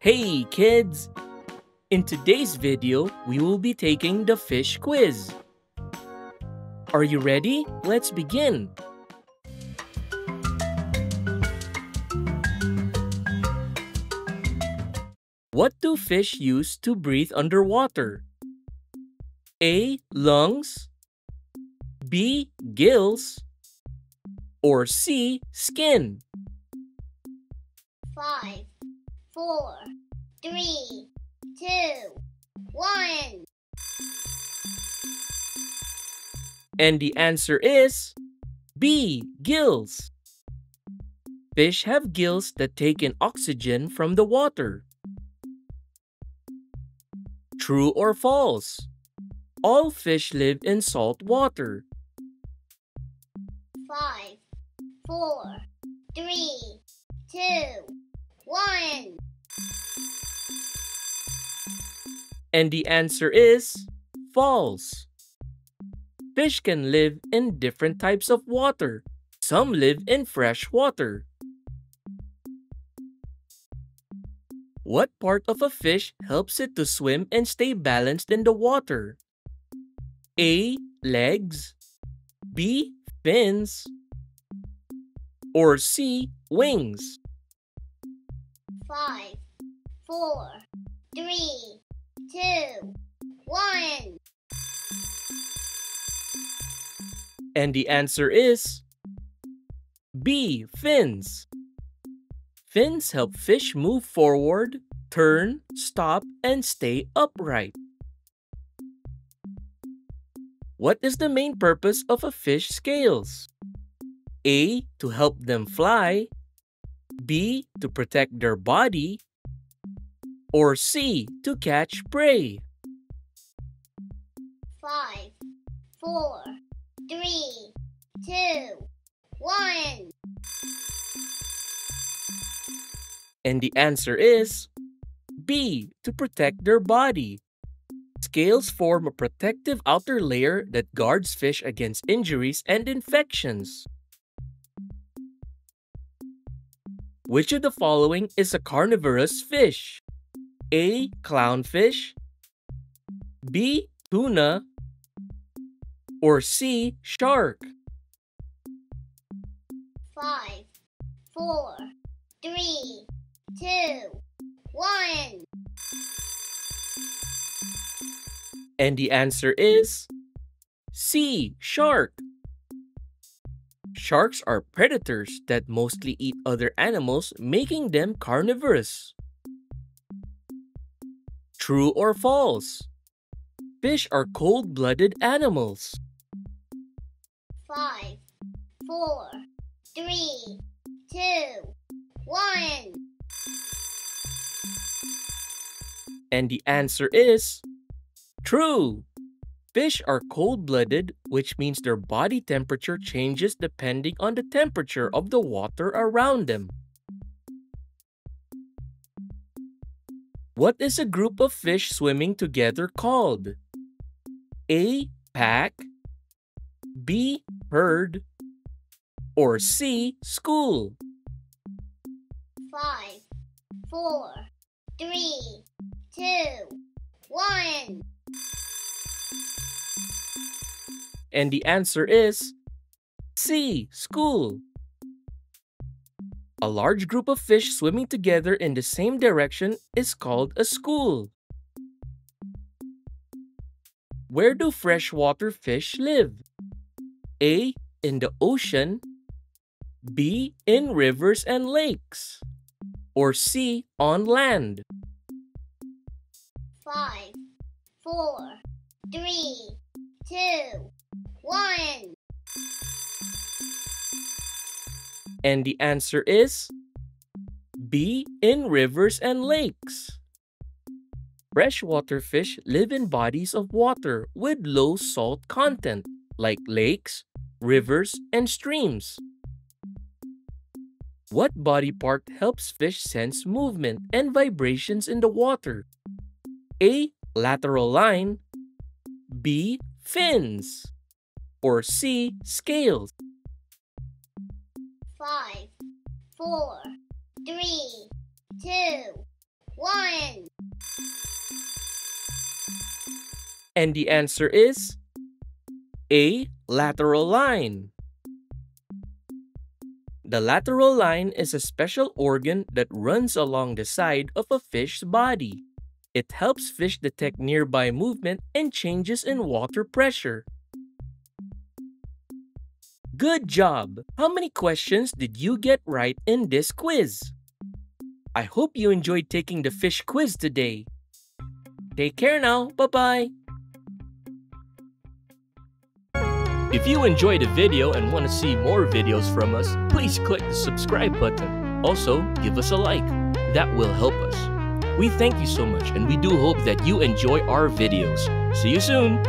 Hey kids! In today's video, we will be taking the fish quiz. Are you ready? Let's begin. What do fish use to breathe underwater? A. Lungs B. Gills or C. Skin? Five, four, three, two, one. And the answer is B. Gills. Fish have gills that take in oxygen from the water. True or false? All fish live in salt water. Five, four, three, two, one. And the answer is false. Fish can live in different types of water. Some live in fresh water. What part of a fish helps it to swim and stay balanced in the water? A. Legs B. Fins or C. Wings? Five, four, three, two, one. And the answer is B. Fins. Fins help fish move forward, turn, stop, and stay upright. What is the main purpose of a fish's scales? A. To help them fly. B. To protect their body. Or C. To catch prey. Five, four, three, two, one. And the answer is B. To protect their body. Scales form a protective outer layer that guards fish against injuries and infections. Which of the following is a carnivorous fish? A. Clownfish B. Tuna or C. Shark? Five, four, three, two, one. And the answer is C. Shark. Sharks are predators that mostly eat other animals, making them carnivorous. True or false? Fish are cold blooded animals. Five, four, three, two, one. And the answer is true. Fish are cold blooded, which means their body temperature changes depending on the temperature of the water around them. What is a group of fish swimming together called? A. Pack B. Herd or C. School? Five, four, three, two, one. And the answer is C. School. A large group of fish swimming together in the same direction is called a school. Where do freshwater fish live? A. In the ocean. B. In rivers and lakes. Or C. On land. Five, four, three, two, one. And the answer is B. In rivers and lakes. Freshwater fish live in bodies of water with low salt content, like lakes, rivers, and streams. What body part helps fish sense movement and vibrations in the water? A. Lateral line. B. Fins. Or C. Scales. Five, four, three, two, one. And the answer is A. Lateral line. The lateral line is a special organ that runs along the side of a fish's body. It helps fish detect nearby movement and changes in water pressure. Good job! How many questions did you get right in this quiz? I hope you enjoyed taking the fish quiz today. Take care now. Bye bye. If you enjoyed the video and want to see more videos from us, please click the subscribe button. Also, give us a like. That will help us. We thank you so much and we do hope that you enjoy our videos. See you soon!